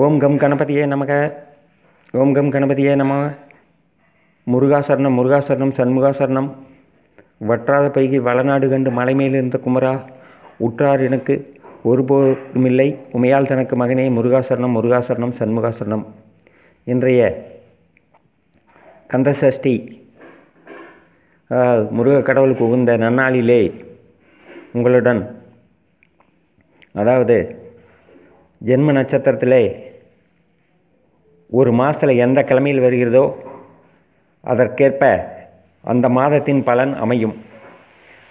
ஓம் come கணபதியே நமக. ஓம் come கணபதியே நம முருகாசரணம் முருகாசரணம் சண்முகாசரணம். வற்றாத பைகி வளநாடு கண்டு மலைமேலிருந்த குமரா. உற்றார் எனக்கு ஒருபோதுமில்லை. உமையால் தனக்கு மகனே முருகாசரணம் முருகாசரணம் சண்முகாசரணம். இன்றைய கந்தசஷ்டி. முருக கடவுளுக்கு உகுந்த நன்னாளிலே உங்களுடன் அதாவது ஜென்ம நட்சத்திரத்திலே ஒரு மாதத்தில் எந்த கிழமையில் வருகிறதோ அதற்கேற்ப அந்த மாதத்தின் பலன் அமையும்.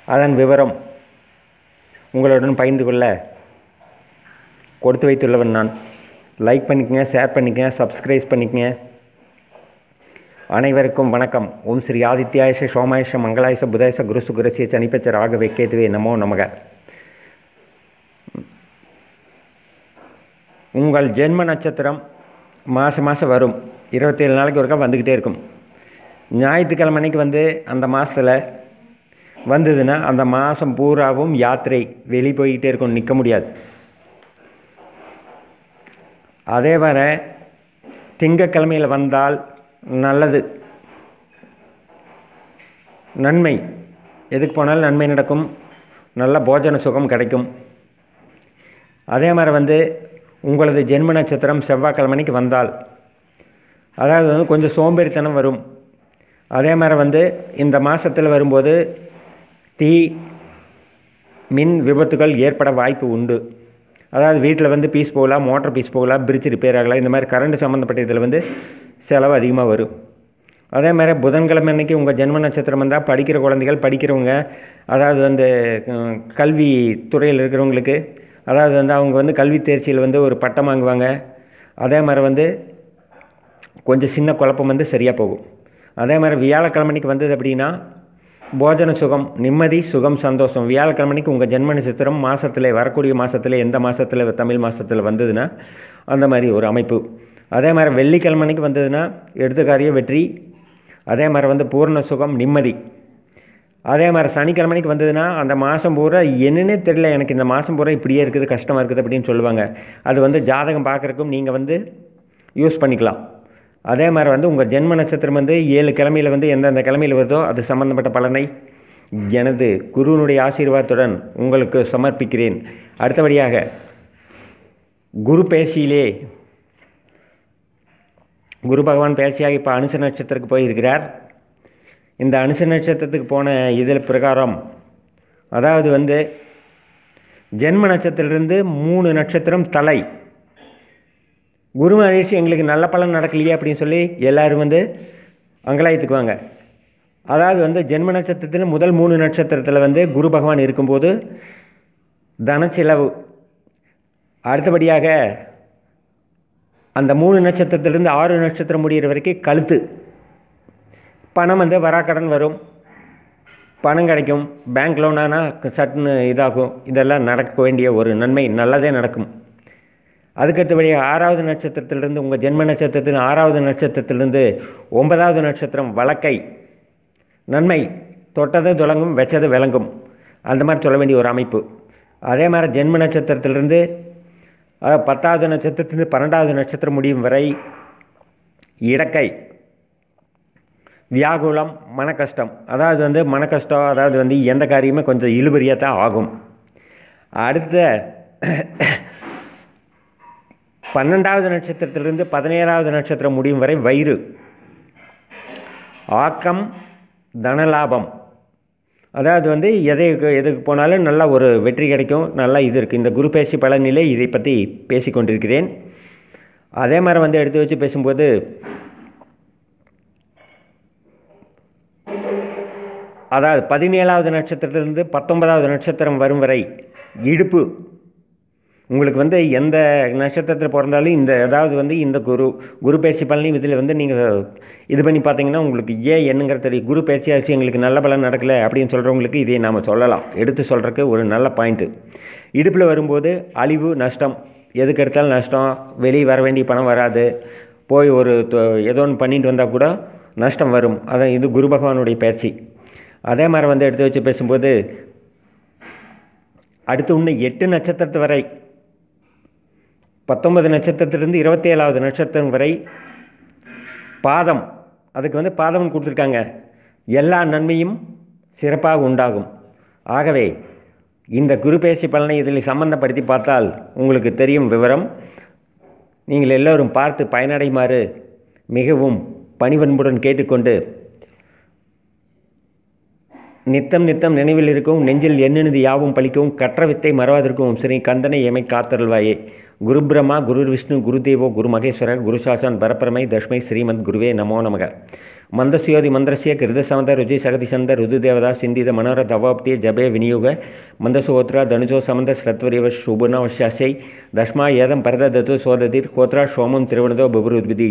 அதன் விவரம் உங்களுடன் பகிர்ந்து கொள்ள கொடுத்து வைத்துள்ளவன் நான். லைக் பண்ணிக்கங்க ஷேர் பண்ணிக்கங்க சப்ஸ்கிரைப் பண்ணிக்கங்க. அனைவருக்கும் வணக்கம். ஓம் ஸ்ரீ ஆதித்யாயச சோமாயச மங்களாயச புதாயச குருசு குருசிய சனிப்பச்ச ராக வெக்கேதுவே நமோ நமக. உங்கள் ஜென்ம நட்சத்திரம் மாதம் மாதம் வரும். இருபத்தேழு நாளைக்கு ஒருக்கா வந்துக்கிட்டே இருக்கும். ஞாயிற்றுக்கிழமை அன்னைக்கு வந்து அந்த மாதத்தில் வந்ததுன்னா அந்த மாதம் பூராவும் யாத்திரை. வெளி போய்கிட்டே இருக்கும் நிற்க முடியாது. அதே வர திங்கக்கிழமையில் வந்தால் நல்லது. நன்மை. எதுக்கு போனாலும் நன்மை நடக்கும். நல்ல போஜன சுகம் கிடைக்கும். அதே மாதிரி வந்து உங்களது ஜென்ம நட்சத்திரம் செவ்வாய்க்கிழமைக்கு வந்தால். அதாவது வந்து கொஞ்சம் சோம்பேறித்தனம் வரும். அதே மாதிரி வந்து இந்த மாதத்தில் வரும்போது தீ மின் விபத்துகள் ஏற்பட வாய்ப்பு உண்டு. அதாவது வீட்டில் வந்து பீஸ் போகலாம் மோட்டர் பீஸ் போகலாம் பிரிட்ஜ் ரிப்பேர் ஆகலாம் இந்த மாதிரி கரண்ட் சம்மந்தப்பட்ட இதில் வந்து செலவு அதிகமாக வரும். அதே மாதிரி புதன்கிழமை அன்னைக்கு உங்கள் ஜென்ம நட்சத்திரம் வந்தால் படிக்கிற குழந்தைகள் படிக்கிறவங்க அதாவது வந்து கல்வி துறையில் இருக்கிறவங்களுக்கு அதாவது வந்து அவங்க வந்து கல்வி தேர்ச்சியில் வந்து ஒரு பட்டம் வாங்குவாங்க. அதே மாதிரி வந்து கொஞ்சம் சின்ன குழப்பம் வந்து சரியாக போகும். அதே மாதிரி வியாழக்கிழமைக்கு வந்தது அப்படின்னா போஜன சுகம் நிம்மதி சுகம் சந்தோஷம். வியாழக்கிழமைக்கு உங்கள் ஜென்ம நட்சத்திரம் மாதத்தில் வரக்கூடிய மாதத்தில் எந்த மாதத்தில் தமிழ் மாதத்தில் வந்ததுன்னா அந்த மாதிரி ஒரு அமைப்பு. அதே மாதிரி வெள்ளிக்கிழமைக்கு வந்ததுன்னா எடுத்துக்காரிய வெற்றி. அதே மாதிரி வந்து பூர்ண சுகம் நிம்மதி. அதே மாதிரி சனிக்கிழமைக்கு வந்ததுன்னா அந்த மாதம் பூரா என்னன்னே தெரியல. எனக்கு இந்த மாதம் பூரா இப்படியே இருக்குது கஷ்டமாக இருக்குது அப்படின்னு சொல்லுவாங்க. அது வந்து ஜாதகம் பார்க்குறக்கும் நீங்கள் வந்து யூஸ் பண்ணிக்கலாம். அதே மாதிரி வந்து உங்கள் ஜென்ம நட்சத்திரம் வந்து ஏழு கிழமையில் வந்து எந்தெந்த கிழமையில் வருதோ அது சம்மந்தப்பட்ட பலனை எனது குருவினுடைய ஆசீர்வாதத்துடன் உங்களுக்கு சமர்ப்பிக்கிறேன். அடுத்தபடியாக குரு பேசியிலே குரு பகவான் பேசியாக இப்போ அனுச நட்சத்திரத்துக்கு போயிருக்கிறார். இந்த அனுச நட்சத்திரத்துக்கு போன இதில் பிரகாரம் அதாவது வந்து ஜென்ம நட்சத்திரத்திலிருந்து மூணு நட்சத்திரம் தலை. குரு மகரிஷி எங்களுக்கு நல்ல பலன் நடக்கலையே அப்படின்னு சொல்லி எல்லாரும் வந்து அங்கலாயத்துக்குவாங்க அதாவது வந்து ஜென்ம நட்சத்திரத்தில் முதல் மூணு நட்சத்திரத்தில் வந்து குரு பகவான் இருக்கும்போது தனச்செலவு. அடுத்தபடியாக அந்த மூணு நட்சத்திரத்திலிருந்து ஆறு நட்சத்திரம் முடிகிற வரைக்கும் கழுத்து. பணம் வந்து வராக்கடன் வரும். பணம் கிடைக்கும். பேங்க் லோனானா சட்டுன்னு இதாகும். இதெல்லாம் நடக்க வேண்டிய ஒரு நன்மை. நல்லதே நடக்கும். அதுக்கடுத்தபடி ஆறாவது நட்சத்திரத்திலிருந்து உங்கள் ஜென்ம நட்சத்திரத்தின் ஆறாவது நட்சத்திரத்திலிருந்து ஒன்பதாவது நட்சத்திரம் வழக்கை. நன்மை. தொட்டது தொடங்கும் வச்சது விளங்கும். அந்த மாதிரி சொல்ல வேண்டிய ஒரு அமைப்பு. அதே மாதிரி ஜென்ம நட்சத்திரத்திலிருந்து பத்தாவது நட்சத்திரத்திலிருந்து பன்னெண்டாவது நட்சத்திரம் முடியும் வரை இடக்கை வியாகுலம் மன கஷ்டம் அதாவது வந்து மன கஷ்டம் அதாவது வந்து எந்த காரியமே கொஞ்சம் இழுபறியாக தான் ஆகும். அடுத்த பன்னெண்டாவது நட்சத்திரத்திலிருந்து பதினேழாவது நட்சத்திரம் முடியும் வரை வயிறு. ஆக்கம் தனலாபம். அதாவது வந்து எதை எதுக்கு போனாலும் நல்ல ஒரு வெற்றி கிடைக்கும் நல்லா இது இருக்குது இந்த குரு பேசி பலனிலே இதை பற்றி பேசிக்கொண்டிருக்கிறேன். அதே மாதிரி வந்து எடுத்து வச்சு பேசும்போது அதாவது பதினேழாவது நட்சத்திரத்திலிருந்து பத்தொன்பதாவது நட்சத்திரம் வரும் வரை இடுப்பு. உங்களுக்கு வந்து எந்த நட்சத்திரத்தில் பிறந்தாலும் இந்த அதாவது வந்து இந்த குரு குரு பயிற்சி பலனி இதில் வந்து நீங்கள் இது பண்ணி பார்த்தீங்கன்னா உங்களுக்கு ஏன் என்னங்கிற தெரியும். குரு பயிற்சியாச்சு எங்களுக்கு நல்ல பலன் நடக்கலை அப்படின்னு சொல்கிறவங்களுக்கு இதை நாம் சொல்லலாம். எடுத்து சொல்கிறதுக்கு ஒரு நல்ல பாயிண்ட்டு இடுப்பில் வரும்போது அழிவு நஷ்டம். எதுக்கு எடுத்தாலும் நஷ்டம். வெளியே வர வேண்டிய பணம் வராது. போய் ஒரு தொ- ஏதோ ஒன்று பண்ணிட்டு வந்தால் கூட நஷ்டம் வரும். அதான் இது குரு பகவானுடைய பயிற்சி அதே மாதிரி வந்து எடுத்து வச்சு பேசும்போது அடுத்து இன்னும் எட்டு நட்சத்திரத்து வரை பத்தொன்பது நட்சத்திரத்துலேருந்து இருபத்தி ஏழாவது நட்சத்திரம் வரை பாதம் அதுக்கு வந்து பாதம்னு கொடுத்துருக்காங்க. எல்லா நன்மையும் சிறப்பாக உண்டாகும். ஆகவே இந்த குரு பேசி பலனை இதில் சம்பந்தப்படுத்தி பார்த்தால் உங்களுக்கு தெரியும் விவரம். நீங்கள் எல்லோரும் பார்த்து பயனடைமாறு மிகவும் பணிவன்புடன் கேட்டுக்கொண்டு நித்தம் நித்தம் நினைவில் இருக்கவும் நெஞ்சில் எண்ணினது யாவும் பழிக்கவும் கற்ற வித்தை மறவாதிருக்கவும் ஸ்ரீ கந்தனை எமை காத்தருள்வாயே. குரு பிரம்மா குரு விஷ்ணு குரு தேவோ குரு மகேஸ்வர குரு சாசான் பரப்பரமை தஷ்மை ஸ்ரீமத் குருவே நமோ நமக. மந்தசுயோதி மந்திரசிய கிருத சமத ருஜி சகதிசந்த ருதுதேவதா சிந்தித மனோர தவாப்திய ஜபே விநியோக மந்தசோத்ரா தனுஜோ சமந்த ஸ்ரத்வரிவ சுபுனவசாசை தஷ்மா ஏதம் பரத தத்து சோததிர் கோத்ரா சோமம் திருவனதோ பபுருத்விதி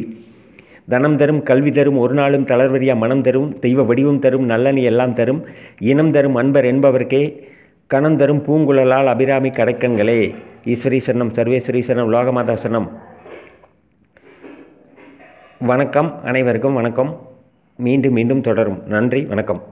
தனம் தரும் கல்வி தரும் ஒரு நாளும் தளர்வரியா மனம் தரும் தெய்வ வடிவம் தரும் நல்லணி எல்லாம் தரும் இனம் தரும் அன்பர் என்பவர்க்கே கணம் தரும் பூங்குழலால் அபிராமி கடைக்கண்களே. ஈஸ்வரீசனம் சர்வேஸ்வரீசனம் லோகமாதாசனம் வணக்கம் அனைவருக்கும் வணக்கம். மீண்டும் மீண்டும் தொடரும். நன்றி வணக்கம்.